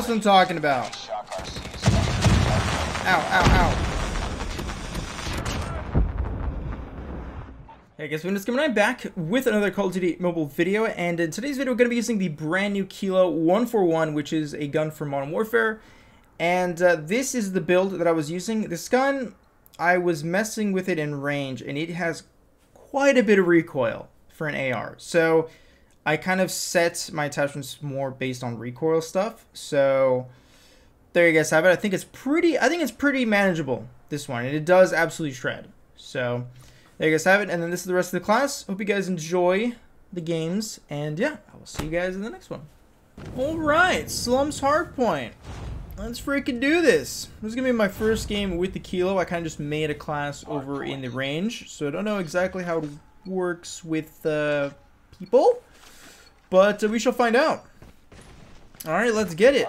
That's what I'm talking about. Ow, ow, ow. Hey guys, I'm back with another Call of Duty mobile video, and in today's video we're going to be using the brand new Kilo 141, which is a gun for Modern Warfare, and uh, this is the build that I was using. This gun, I was messing with it in range, and it has quite a bit of recoil for an AR, so I kind of set my attachments more based on recoil stuff, so there you guys have it. I think it's pretty, I think it's pretty manageable, this one, and it does absolutely shred, so... There you guys have it, and then this is the rest of the class. Hope you guys enjoy the games, and yeah, I will see you guys in the next one. Alright, Slums Hardpoint. Let's freaking do this. This is going to be my first game with the Kilo. I kind of just made a class over in the range, so I don't know exactly how it works with uh, people, but uh, we shall find out. Alright, let's get it.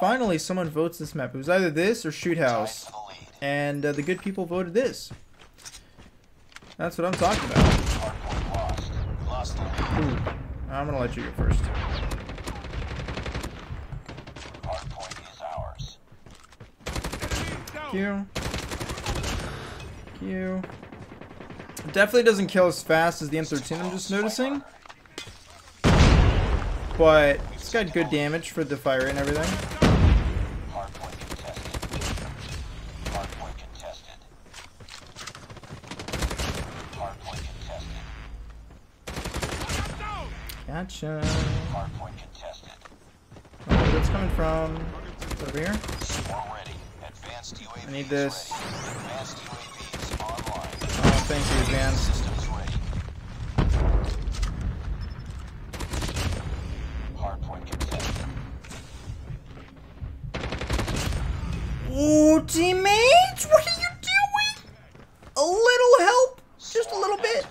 Finally, someone votes this map. It was either this or Shoot House, and uh, the good people voted this. That's what I'm talking about. Ooh. I'm gonna let you go first. Q. Q. definitely doesn't kill as fast as the M13 I'm just noticing. But it's got good damage for the fire and everything. Gotcha. Hardpoint contested. Oh, that's coming from? It's over here. I need this. Oh, thank you, advanced. Oh, teammates, what are you doing? A little help, just a little bit.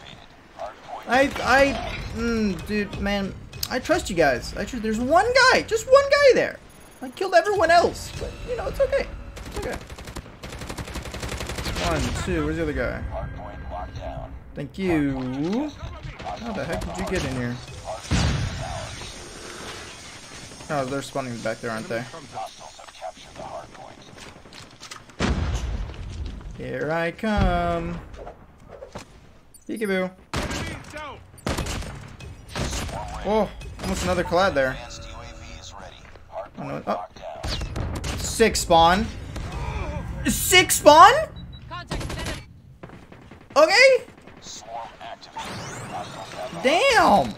I, I Mm, dude, man, I trust you guys. I trust. There's one guy, just one guy there. I killed everyone else, but you know it's okay. It's okay. One, two. Where's the other guy? Thank you. How the heck did you get in here? Oh, they're spawning back there, aren't they? Here I come. Peekaboo. Oh, almost another collide there. Oh, oh. Six spawn. Six spawn? Okay. Damn.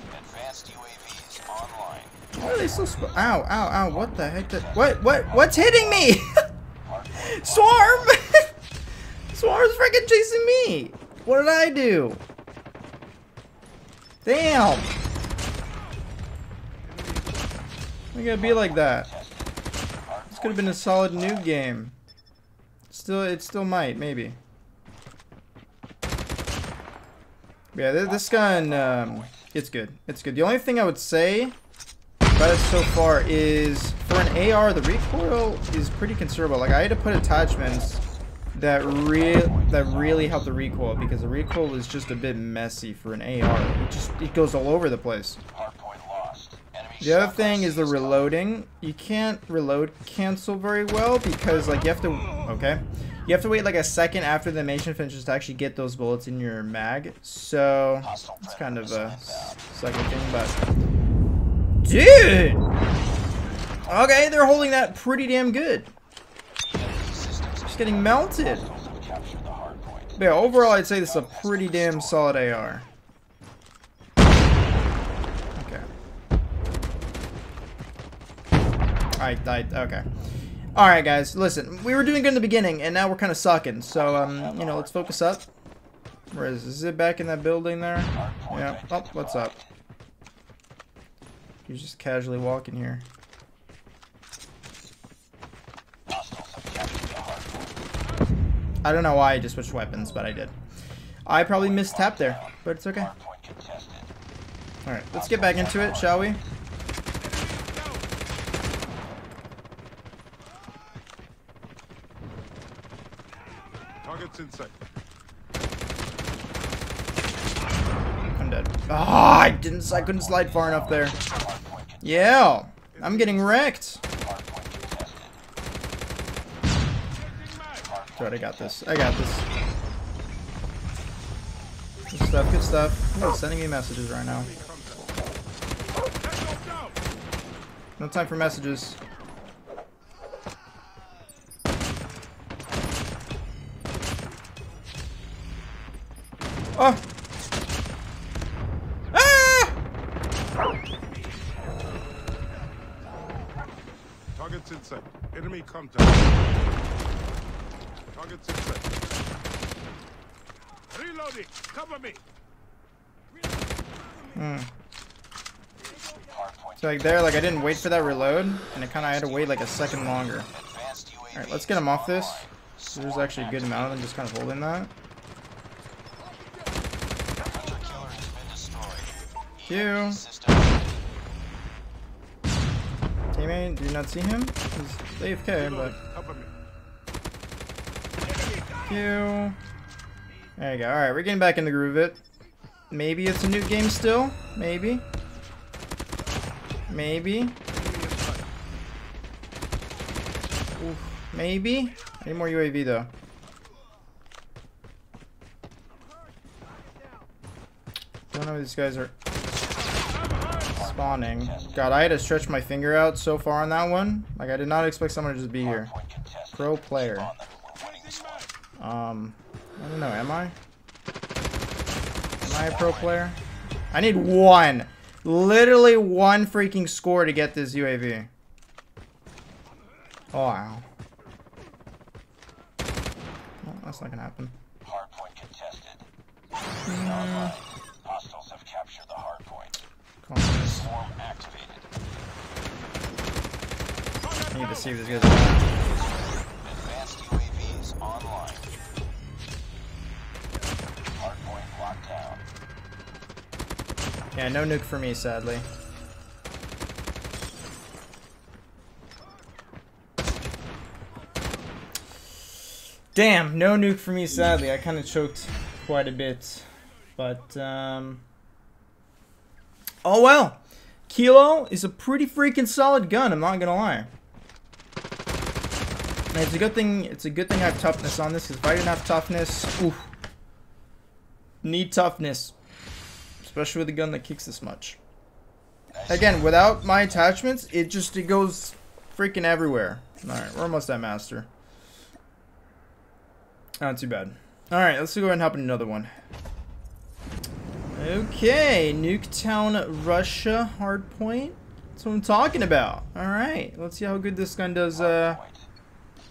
Why are they so Ow, ow, ow. What the heck? What, what, what's hitting me? Swarm! Swarm's freaking chasing me. What did I do? Damn. We gotta be like that. This could have been a solid new game. Still, it still might, maybe. Yeah, this gun, um, it's good. It's good. The only thing I would say about it so far is, for an AR, the recoil is pretty considerable. Like, I had to put attachments that real that really helped the recoil because the recoil is just a bit messy for an AR. It just it goes all over the place. The other thing is the reloading. You can't reload cancel very well because like you have to okay. You have to wait like a second after the animation finishes to actually get those bullets in your mag. So it's kind of a second thing, but dude. Okay, they're holding that pretty damn good. Getting melted. But yeah, overall I'd say this is a pretty damn solid AR. I, I, okay. Alright, guys, listen. We were doing good in the beginning, and now we're kind of sucking. So, um, you know, let's focus up. Where is, is it back in that building there? Yeah. Oh, what's up? He's just casually walking here. I don't know why I just switched weapons, but I did. I probably missed tap there, but it's okay. Alright, let's get back into it, shall we? Target's I'm dead. Oh, I didn't. I couldn't slide far enough there. Yeah, I'm getting wrecked. Right, I got this. I got this. Good stuff, good stuff. Ooh, sending me messages right now. No time for messages. Oh! Ah! Target's in sight. Enemy contact. Target's in sight. Reloading. Cover me. Hmm. So like there, like I didn't wait for that reload, and it kind of had to wait like a second longer. Alright, let's get him off this. There's actually a good amount of them just kind of holding that. Q. Teammate, do you not see him? He's AFK, but. Q. There you go. Alright, we're getting back in the groove of it. Maybe it's a new game still. Maybe. Maybe. Oof. Maybe. I need more UAV though. Don't know these guys are spawning. God, I had to stretch my finger out so far on that one. Like, I did not expect someone to just be here. Pro player. Um, I don't know, am I? Am I a pro player? I need one. Literally one freaking score to get this UAV. Oh, wow. Well, that's not gonna happen. Hardpoint contested. Online. Hostiles have captured the hardpoint. Come on, guys. Swarm activated. I need to see if this guy's Yeah, no nuke for me, sadly. Damn, no nuke for me, sadly. I kind of choked quite a bit. But, um... Oh well! Kilo is a pretty freaking solid gun, I'm not gonna lie. And it's a good thing, it's a good thing I have toughness on this, because if I didn't have toughness, oof. Need toughness. Especially with a gun that kicks this much. Again, without my attachments, it just it goes freaking everywhere. Alright, we're almost at master. Not too bad. Alright, let's go ahead and hop in another one. Okay, Nuketown, Russia, hardpoint. That's what I'm talking about. Alright, let's see how good this gun does. Uh,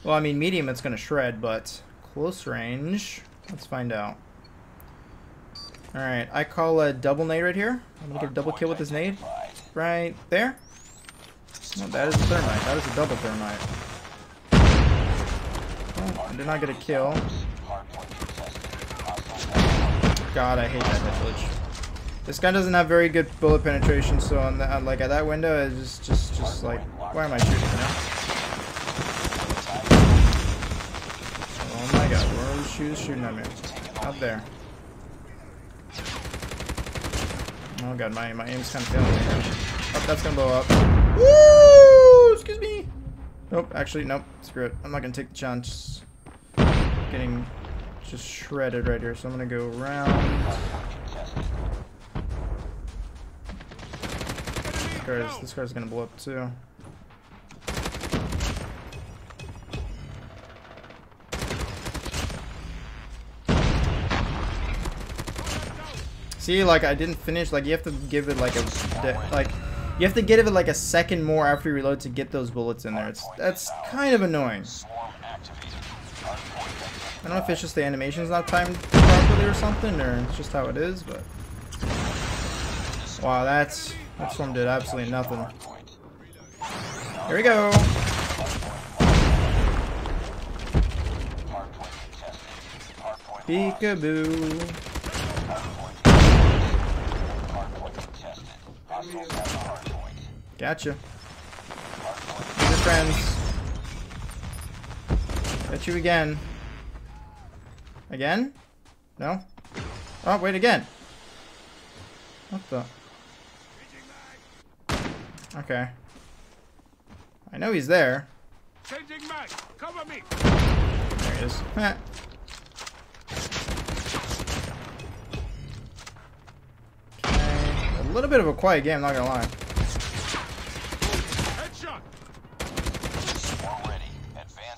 well, I mean, medium it's going to shred, but close range. Let's find out. Alright, I call a double nade right here. I'm to get a double kill with this nade. Right there. No, that is a thermite. That is a double thermite. Oh, I did not get a kill. God, I hate that village. This gun doesn't have very good bullet penetration, so on that, like at that window, it's just, just, just like, why am I shooting? now? Oh my God, where are those shoes shooting at me? Up there. Oh God, my my aim's kind of failing here. Oh, that's gonna blow up. Woo! Excuse me. Nope, actually, nope. Screw it. I'm not gonna take the chance. Getting just shredded right here, so I'm gonna go around. This car's, this car's gonna blow up too. See, like I didn't finish. Like you have to give it like a like you have to give it like a second more after you reload to get those bullets in there. It's that's kind of annoying. I don't know if it's just the animation's not timed properly or something, or it's just how it is, but wow, that's that swarm did absolutely nothing. Here we go. Peekaboo. Hardpoint contested. Hostiles have the Gotcha. Good friends. Get you again. Again? No? Oh, wait again. What the? Okay. I know he's there. Changing mag. Cover me. There he he is. Heh. Okay. A little bit of a quiet game, not gonna lie. Headshot. Swarm ready.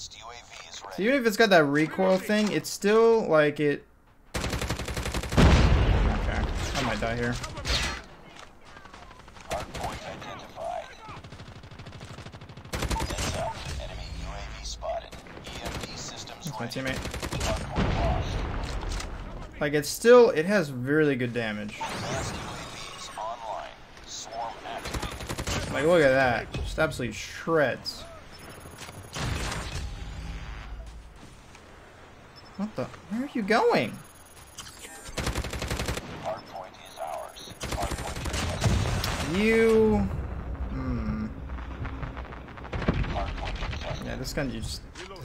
Advanced UAV is So even if it's got that recoil thing, it's still like it. Okay, I might die here. Hardpoint identified. Heads up. Enemy UAV spotted. EMP systems That's my ready. teammate. Like it's still, it has really good damage. Advanced UAVs online. Swarm activated. Like look at that, just absolutely shreds. What the? Where are you going? You. Hmm. Yeah, this gun you just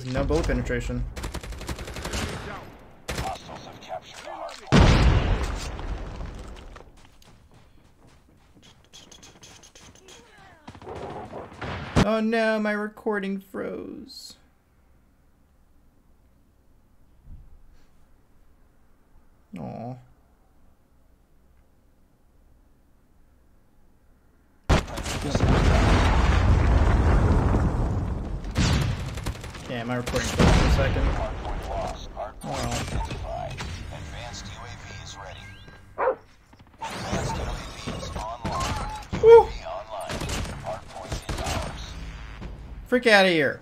no bullet penetration. Oh no, my recording froze. Yeah, recording froze for a second. Freak out of here.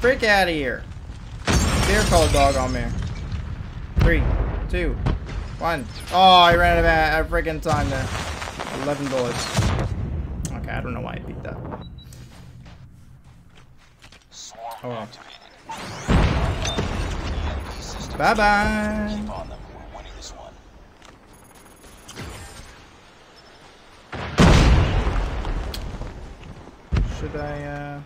Freak out of here. Bear call dog on me. Three, two, one. Oh, I ran out of, out of freaking time there. 11 bullets. Okay, I don't know why I beat that. Oh, Bye bye. Should I, uh.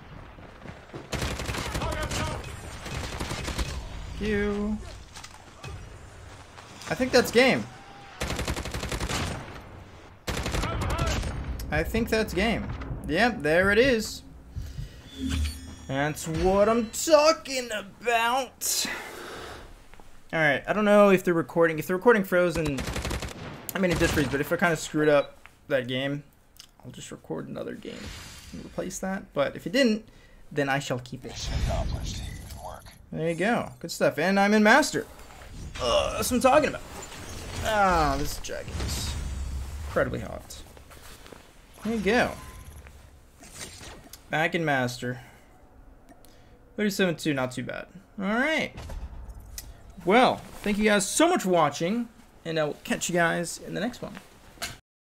You. I think that's game. I think that's game. Yep, there it is. That's what I'm talking about. Alright, I don't know if the recording, if the recording froze and, I mean it did freeze, but if I kind of screwed up that game, I'll just record another game and replace that. But if it didn't, then I shall keep it. Accomplished. Good work. There you go. Good stuff. And I'm in Master. Ugh, that's what I'm talking about. Ah, this jacket is incredibly hot. There you go. Back in Master. 37-2, not too bad. Alright. Well, thank you guys so much for watching, and I will catch you guys in the next one.